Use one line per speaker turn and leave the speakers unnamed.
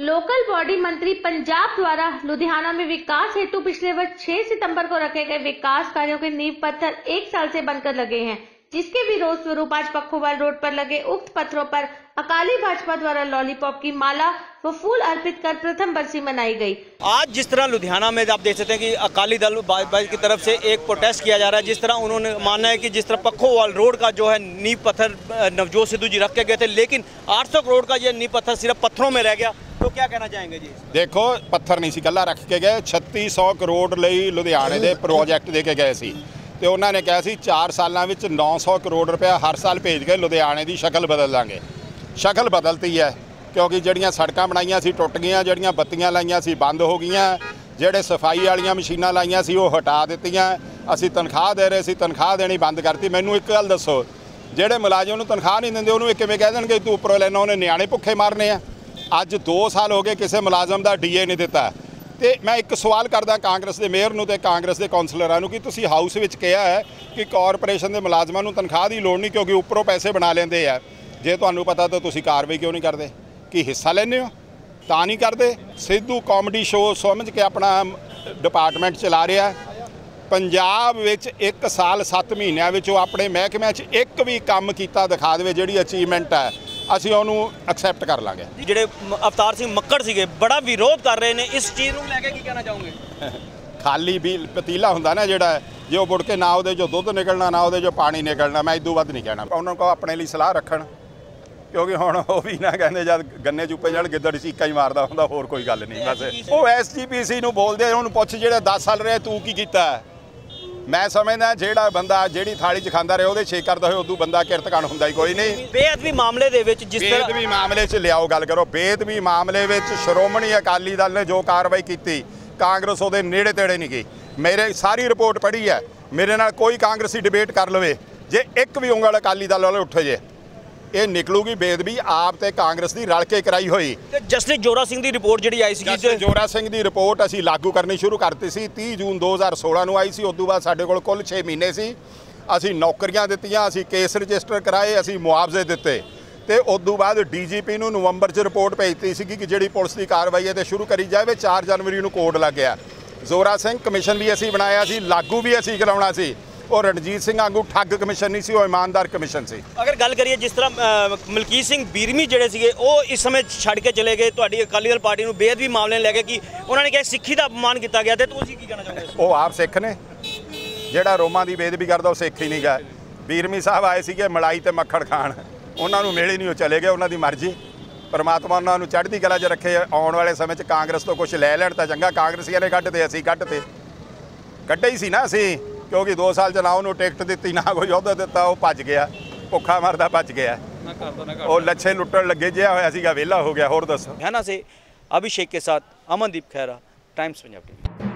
Local body मंत्री पंजाब द्वारा लुधियाना में विकास हेतु पिछले वर्ष 6 सितंबर को रखे गए विकास कार्यों के नींव पत्थर एक साल से बनकर लगे हैं, जिसके विरोध स्वरूप आज पखोवाल रोड पर लगे उक्त पत्थरों पर अकाली भाजपा द्वारा लॉलीपॉप की माला व फूल अर्पित कर प्रथम बरसी मनाई गई।
आज जिस तरह लुधियाना में आप देख सकते हैं कि अकाली दल की तरफ़ से एक प्रोटेस्ट किया जा रहा है, जिस तरह उन्होंने मानना है कि जिस तरह पखोवाल रोड का जो है नींव पत्थर नवजोत सिद्धू जी रख गए थे, लेकिन 800 करोड़ का ये नींव पत्थर सिर्फ़ पत्थरों में रह गया। ਤੋ ਕੀ ਕਹਿਣਾ ਚਾहेंगे ਜੀ
ਦੇਖੋ ਪੱਥਰ ਨਹੀਂ ਸੀ ਕੱਲਾ ਰੱਖ ਕੇ ਗਏ। 3600 ਕਰੋੜ ਲਈ ਲੁਧਿਆਣੇ ਦੇ ਪ੍ਰੋਜੈਕਟ ਦੇ ਕੇ ਗਏ ਸੀ। ਤੇ ਉਹਨਾਂ ਨੇ ਕਿਹਾ ਸੀ 4 ਸਾਲਾਂ ਵਿੱਚ 900 ਕਰੋੜ ਰੁਪਇਆ ਹਰ ਸਾਲ ਭੇਜ ਕੇ ਲੁਧਿਆਣੇ ਦੀ ਸ਼ਕਲ ਬਦਲ ਦਾਂਗੇ। ਸ਼ਕਲ ਬਦਲਤੀ ਹੈ ਕਿਉਂਕਿ ਜਿਹੜੀਆਂ ਸੜਕਾਂ ਬਣਾਈਆਂ ਸੀ ਟੁੱਟ ਗਈਆਂ ਜਿਹੜੀਆਂ ਬੱਤੀਆਂ ਲਾਈਆਂ ਸੀ ਬੰਦ ਹੋ ਗਈਆਂ ਜਿਹੜੇ ਸਫ਼ਾਈ ਵਾਲੀਆਂ ਮਸ਼ੀਨਾਂ ਲਾਈਆਂ ਸੀ ਉਹ ਹਟਾ ਦਿੱਤੀਆਂ। ਅਸੀਂ ਤਨਖਾਹ ਦੇ ਰਹੇ ਸੀ ਤਨਖਾਹ ਦੇਣੀ ਬੰਦ ਕਰਤੀ। ਮੈਨੂੰ ਇੱਕ ਗੱਲ ਦੱਸੋ ਜਿਹੜੇ ਮੁਲਾਜ਼ਮ ਨੂੰ ਤਨਖਾਹ ਨਹੀਂ ਦਿੰਦੇ ਉਹਨੂੰ ਇਹ ਕਿਵੇਂ ਕਹਿ ਦੇਣਗੇ? ਤੂੰ ਉੱਪਰੋਂ ਲੈਣਾ ਉਹਨੇ ਨਿਆਣੇ ਭੁੱਖੇ ਮਾਰਨੇ ਆ। ਅੱਜ 2 ਸਾਲ ਹੋ ਗਏ ਕਿਸੇ ਮੁਲਾਜ਼ਮ ਦਾ ਡੀਏ ਨਹੀਂ ਦਿੱਤਾ। ਤੇ ਮੈਂ ਇੱਕ ਸਵਾਲ ਕਰਦਾ ਕਾਂਗਰਸ ਦੇ ਮੇਅਰ ਨੂੰ ਤੇ ਕਾਂਗਰਸ ਦੇ ਕੌਂਸਲਰਾਂ ਨੂੰ ਕਿ ਤੁਸੀਂ ਹਾਊਸ ਵਿੱਚ ਕਿਹਾ ਹੈ ਕਿ ਕਾਰਪੋਰੇਸ਼ਨ ਦੇ ਮੁਲਾਜ਼ਮਾਂ ਨੂੰ ਤਨਖਾਹ ਦੀ ਲੋੜ ਨਹੀਂ ਕਿਉਂਕਿ ਉੱਪਰੋਂ ਪੈਸੇ ਬਣਾ ਲੈਂਦੇ ਆ। ਜੇ ਤੁਹਾਨੂੰ ਪਤਾ ਤਾਂ ਤੁਸੀਂ ਕਾਰਵਾਈ ਕਿਉਂ ਨਹੀਂ ਕਰਦੇ? ਕੀ ਹਿੱਸਾ ਲੈਂਦੇ ਹੋ? ਤਾਂ ਨਹੀਂ ਕਰਦੇ? ਸਿੱਧੂ ਕਾਮੇਡੀ ਸ਼ੋਅ ਸਮਝ ਕੇ ਆਪਣਾ ਡਿਪਾਰਟਮੈਂਟ ਚਲਾ ਰਿਹਾ ਪੰਜਾਬ ਵਿੱਚ 1 ਸਾਲ 7 ਮਹੀਨਿਆਂ ਵਿੱਚ ਉਹ ਆਪਣੇ ਮਹਿਕਮਿਆਂ 'ਚ ਇੱਕ ਵੀ ਕੰਮ ਕੀਤਾ ਦਿਖਾ ਦੇਵੇ ਜਿਹੜੀ ਅਚੀਵਮੈਂਟ ਹੈ। ਅਸੀਂ ਉਹਨੂੰ ਐਕਸੈਪਟ ਕਰ ਲਾਂਗੇ।
ਜਿਹੜੇ ਅਵਤਾਰ ਸਿੰਘ ਮੱਕੜ ਸੀਗੇ ਬੜਾ ਵਿਰੋਧ ਕਰ ਰਹੇ ਨੇ। ਇਸ ਚੀਜ਼ ਨੂੰ ਲੈ ਕੇ ਕੀ ਕਹਿਣਾ ਚਾਹੋਗੇ?
ਖਾਲੀ ਵੀ ਪਤੀਲਾ ਹੁੰਦਾ ਨਾ ਜਿਹੜਾ ਜੇ ਉਹ ਮੁੜ ਕੇ ਨਾ ਉਹਦੇ ਜੋ ਦੁੱਧ ਨਿਕਲਣਾ ਨਾ ਉਹਦੇ ਜੋ ਪਾਣੀ ਨਿਕਲਣਾ ਮੈਂ ਇਦੋਂ ਵੱਧ ਨਹੀਂ ਕਹਿਣਾ। ਉਹਨਾਂ ਕੋਲ ਆਪਣੇ ਲਈ ਸਲਾਹ ਰੱਖਣ ਕਿਉਂਕਿ ਹੁਣ ਉਹ ਵੀ ਨਾ ਕਹਿੰਦੇ ਜਦ ਗੰਨੇ ਚੁੱਪੇ ਜੜ ਗਿੱਦੜ ਚੀਕਾ ਹੀ ਮਾਰਦਾ ਹੁੰਦਾ ਹੋਰ ਕੋਈ ਗੱਲ ਨਹੀਂ। ਬਸ ਉਹ ਐਸਜੀਪੀਸੀ ਨੂੰ ਬੋਲਦੇ ਉਹਨੂੰ ਪੁੱਛ ਜਿਹੜਾ 10 ਸਾਲ ਰਿਹਾ ਤੂੰ ਕੀ ਕੀਤਾ? ਮੈਂ ਸਮਝਦਾ ਜਿਹੜਾ ਬੰਦਾ ਜਿਹੜੀ ਥਾਲੀ 'ਚ ਖਾਂਦਾ ਰਿਹਾ ਉਹਦੇ ਛੇ ਕਰਦਾ ਹੋਏ ਉਦੋਂ ਬੰਦਾ ਕਿਰਤਕਣ ਹੁੰਦਾ ਹੀ ਕੋਈ ਨਹੀਂ।
ਬੇਅਦਬੀ ਮਾਮਲੇ ਦੇ ਵਿੱਚ ਜਿਸ ਤਰ੍ਹਾਂ
ਬੇਦਬੀ ਮਾਮਲੇ 'ਚ ਲਿਆਓ ਗੱਲ ਕਰੋ। ਬੇਦਬੀ ਮਾਮਲੇ ਵਿੱਚ ਸ਼੍ਰੋਮਣੀ ਅਕਾਲੀ ਦਲ ਨੇ ਜੋ ਕਾਰਵਾਈ ਕੀਤੀ ਕਾਂਗਰਸ ਉਹਦੇ ਨੇੜੇ ਤੇੜੇ ਨਹੀਂ ਗਈ। ਮੇਰੇ ਸਾਰੀ ਰਿਪੋਰਟ ਪੜ੍ਹੀ ਹੈ। ਮੇਰੇ ਨਾਲ ਕੋਈ ਕਾਂਗਰਸੀ ਡਿਬੇਟ ਕਰ ਲਵੇ। ਜੇ ਇੱਕ ਵੀ ਉਂਗਲ ਅਕਾਲੀ ਦਲ ਵਾਲੇ ਉੱਠ ਜੇ ਇਹ ਨਿਕਲੂਗੀ ਬੇਦਬੀ ਆਪ ਤੇ ਕਾਂਗਰਸ ਦੀ ਰਲ ਕੇ ਕਰਾਈ ਹੋਈ।
ਤੇ ਜਸਟਿਸ ਜੋਰਾ ਸਿੰਘ ਦੀ ਰਿਪੋਰਟ ਜਿਹੜੀ ਆਈ ਸੀ
ਜਸਟਿਸ ਜੋਰਾ ਸਿੰਘ ਦੀ ਰਿਪੋਰਟ ਅਸੀਂ ਲਾਗੂ ਕਰਨੀ ਸ਼ੁਰੂ ਕਰਤੀ ਸੀ। 30 ਜੂਨ 2016 ਨੂੰ ਆਈ ਸੀ। ਉਸ ਤੋਂ ਬਾਅਦ ਸਾਡੇ ਕੋਲ ਕੁੱਲ 6 ਮਹੀਨੇ ਸੀ। ਅਸੀਂ ਨੌਕਰੀਆਂ ਦਿੱਤੀਆਂ ਅਸੀਂ ਕੇਸ ਰਜਿਸਟਰ ਕਰਾਏ ਅਸੀਂ ਮੁਆਵਜ਼ੇ ਦਿੱਤੇ। ਤੇ ਉਸ ਤੋਂ ਬਾਅਦ ਡੀਜੀਪੀ ਨੂੰ ਨਵੰਬਰ 'ਚ ਰਿਪੋਰਟ ਭੇਜਤੀ ਸੀ ਕਿ ਜਿਹੜੀ ਪੁਲਿਸ ਦੀ ਕਾਰਵਾਈ ਹੈ ਤੇ ਸ਼ੁਰੂ ਕਰੀ ਜਾਵੇ। 4 ਜਨਵਰੀ ਨੂੰ ਕੋਡ ਲੱਗ ਗਿਆ। ਜ਼ੋਰਾ ਸਿੰਘ ਕਮਿਸ਼ਨ ਵੀ ਅਸੀਂ ਬਣਾਇਆ ਸੀ ਲਾਗੂ ਵੀ ਅਸੀਂ ਕਰਾਉਣਾ ਸੀ। ਉਹ ਰਣਜੀਤ ਸਿੰਘ ਵਾਂਗੂ ਠੱਗ ਕਮਿਸ਼ਨ ਨਹੀਂ ਸੀ ਉਹ ਇਮਾਨਦਾਰ ਕਮਿਸ਼ਨ ਸੀ।
ਅਗਰ ਗੱਲ ਕਰੀਏ ਜਿਸ ਤਰ੍ਹਾਂ ਮਲਕੀਤ ਸਿੰਘ ਬੀਰਮੀ ਜਿਹੜੇ ਸੀਗੇ ਉਹ ਇਸ ਸਮੇਂ ਛੱਡ ਕੇ ਚਲੇ ਗਏ। ਤੁਹਾਡੀ ਅਕਾਲੀ ਦਲ ਪਾਰਟੀ ਨੂੰ ਬੇਅਦਬੀ ਮਾਮਲੇ ਲੈ ਕੇ ਕਿ ਉਹਨਾਂ ਨੇ ਕਿਹਾ ਸਿੱਖੀ ਦਾ ਅਪਮਾਨ ਕੀਤਾ ਗਿਆ ਤੇ ਤੁਸੀਂ ਕੀ ਕਹਿਣਾ ਚਾਹੋਗੇ
ਉਹ ਆਪ ਸਿੱਖ ਨੇ। ਜਿਹੜਾ ਰੋਮਾਂ ਦੀ ਬੇਦਬੀ ਕਰਦਾ ਉਹ ਸਿੱਖ ਹੀ ਨਹੀਂ ਗਾ। ਬੀਰਮੀ ਸਾਹਿਬ ਆਏ ਸੀਗੇ ਮਲਾਈ ਤੇ ਮੱਖਣ ਖਾਣ। ਉਹਨਾਂ ਨੂੰ ਮਿਲੇ ਨਹੀਂ ਉਹ ਚਲੇ ਗਏ ਉਹਨਾਂ ਦੀ ਮਰਜ਼ੀ। ਪਰਮਾਤਮਾ ਉਹਨਾਂ ਨੂੰ ਚੜ੍ਹਦੀ ਕਲਾ 'ਚ ਰੱਖੇ ਆਉਣ ਵਾਲੇ ਸਮੇਂ 'ਚ ਕਾਂਗਰਸ ਤੋਂ ਕੁਝ ਲੈ ਲੈਣ ਤਾਂ ਚੰਗਾ। ਕਾਂਗਰਸੀਆਂ ਨੇ ਕੱਢ ਤੇ ਅਸੀਂ ਕੱਢ ਤੇ ਕੱਢੇ ਹੀ ਸੀ ਨਾ ਅਸੀਂ। ਕਿਉਂਕਿ 2 ਸਾਲ ਚ ਨਾ ਉਹਨੂੰ ਟਿਕਟ ਦਿੱਤੀ ਨਾ ਕੋਈ ਅਹੁਦਾ ਦਿੱਤਾ ਉਹ ਭੱਜ ਗਿਆ। ਭੁੱਖਾ ਮਰਦਾ ਭੱਜ ਗਿਆ। ਉਹ ਲੱਛੇ ਲੁੱਟਣ ਲੱਗੇ ਜਿਆ ਹੋਇਆ ਸੀਗਾ ਵਿਹਲਾ ਹੋ ਗਿਆ ਹੋਰ ਦੱਸੋ।
ਹੈ ਨਾ ਸੇ? ਅਭਿਸ਼ੇਕ ਕੇ ਸਾਥ ਅਮਨਦੀਪ ਖੈਰਾ ਟਾਈਮਸ ਪੰਜਾਬ ਟੀਵੀ